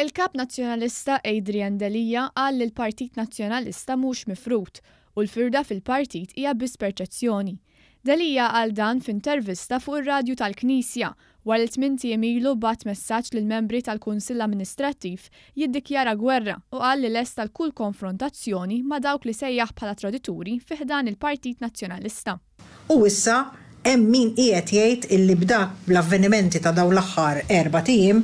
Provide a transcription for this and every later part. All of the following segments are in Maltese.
Il-Kap Nazzjonalista Adrian Delia qal li l-Partit Nazzjonalista mhux mifrud u l-firda fil-partit hija biss perċezzjoni. Delia qal dan f'intervista fuq ir-radju tal-Knisja wara li tmint ijiem ilu bagħat messaġġ lill-membri tal-Kunsill Amministrattiv jiddikjara gwerra u qal li lest għal kull konfrontazzjoni ma' dawk li sejjaħ bħala tradituri fi ħdan il-Partit Nazzjonalista. U issa hemm min qiegħed jgħid illi b'dak bl-avvenimenti ta' dawn l-aħħar erbat ijiem,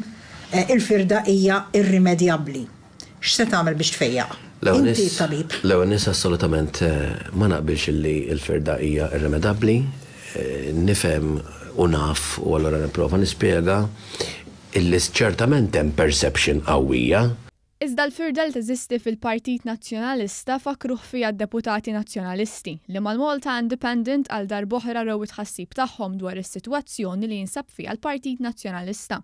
il-firda hija irrimedjabbli. X'se tagħmel biex tfejjaq? Inti t-tabib. L-ewwel ness assolutament ma naqbilx illi l-firda hija irrimedabbli. Nifhem u naf u allura nipprova nispjega illi ċertament hemm perception qawwija. Iżda l-firda li teżisti fil-Partit Nazzjonalista fakkruh fiha d-deputati Nazzjonalisti, li mal-Malta Independent għal darb'oħra wrew it-tħassib tagħhom dwar is-sitwazzjoni li jinsab fiha l-Partit Nazzjonalista.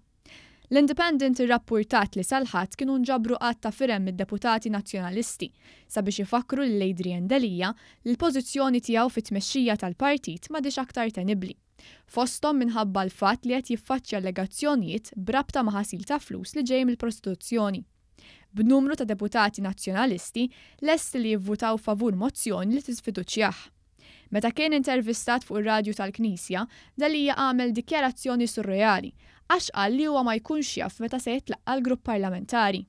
L-Independent irrappurtat li sal-Ħadd kienu nġabru għadd ta' firem mid-deputati Nazzjonalisti sabiex ifakkru lil Adrian Delia li l-pożizzjoni tiegħu fit-tmexxija tal-partit m'għadhiex aktar tenibbli. fosthom minħabba l-fatt li qed jiffaċċja allegazzjonijiet b'rabta ma' ħasil ta' flus li ġej mill-prostituzzjoni, b'numru ta' deputati Nazzjonalisti lesti li jivvutaw favur mozzjoni li tisfiduċjah. Meta kien intervistat fuq ir-radju tal-Knisja, Delia għamel dikjarazzjoni surreali, għax qal li huwa ma jkunx jaf meta se jitlaqqa' l-grupp parlamentari.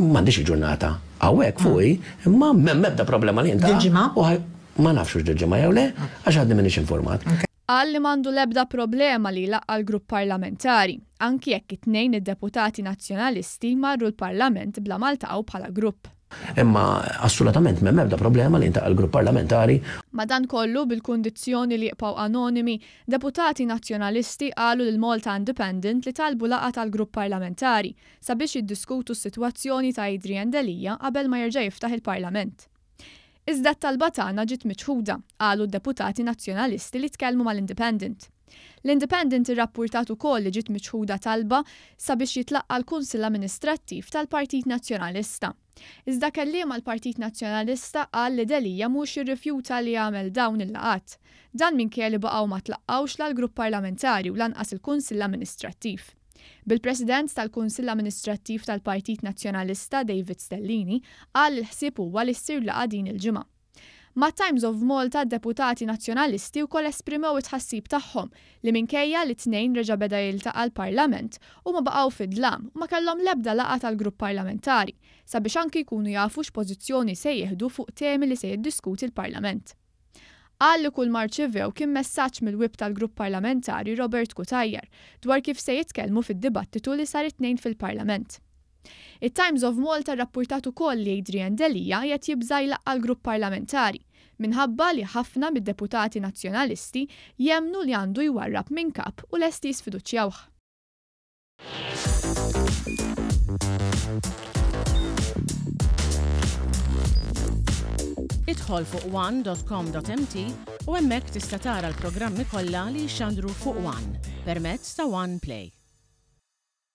M'għandix il-ġurnata hawnhekk fuqi, imma m'hemm ebda problema li jintlaqa'. Dil-ġimgħa? Ma nafx hux dil-ġimgħa jew le, għax għadni m'iniex informat. Qal li m'għandu l-ebda problema li jlaqqa' l-grupp parlamentari, anki jekk it-tnejn id-deputati Nazzjonalisti marru l-Parlament bla ma ltaqgħu bħala grupp. Imma assulatament m'hemm ebda problema li jintaqa' l-grupp parlamentari. Madankollu, bil-kundizzjoni li jibqgħu anonimi, deputati Nazzjonalisti qalu lil Malta Independent li talbu laqgħa tal-grupp parlamentari, sabiex jiddiskutu s-sitwazzjoni ta' Adrian Delia qabel ma jerġa' jiftaħ il-Parlament. Iżda t-talba tagħna ġiet miċħuda, qalu d-deputati Nazzjonalisti li tkellmu mal-Independent. L-Independent irrappurtat ukoll li ġiet miċħuda talba sabiex jitlaqqa' l-Kunsill Amministrattiv tal-Partit Nazzjonalista. Iżda kelliem għall-Partit Nazzjonalista qal li Delia mhux irrifjuta li għamel dawn il-laqgħat. Dan minkejja li baqgħu ma tlaqqgħux la l-Grupp Parlamentari u lanqas il-Kunsill Amministrattiv. Bil-President tal-Kunsill Amministrattiv tal-Partit Nazzjonalista, David Stellini, qal li l-ħsieb huwa li ssir laqgħa din il-ġimgħa. Mat-Times of Malta d-deputati Nazzjonalisti wkoll esprimew it-tħassib tagħhom li minkejja li t-Tnejn reġa' beda jiltaqa' l-Parlament, huma baqgħu fid-dlam u ma kellhom l-ebda laqgħa tal-Grupp Parlamentari sabiex anki jkunu jafu x'pożizzjoni se jieħdu fuq temi li se jiddiskuti l-Parlament. Qal li kulma rċivew kien messaġġ mill-Whip tal-Grupp Parlamentari Robert Cutajar dwar kif se jitkellmu fid-dibattitu li sar it-Tnejn fil-Parlament. It-Times of Malta rrappurtat ukoll li Adrian Delia qiegħed jibża' jlaqqa' l-grupp parlamentari, minħabba li ħafna mid-deputati Nazzjonalisti jemmnu li għandu jwarrab minn kap u lesti jisfiduċjawh. Idħol fuq one dot com dot mt u hemmhekk tista' tara l-programmi kollha li jixxandru fuq one permezz ta' one play.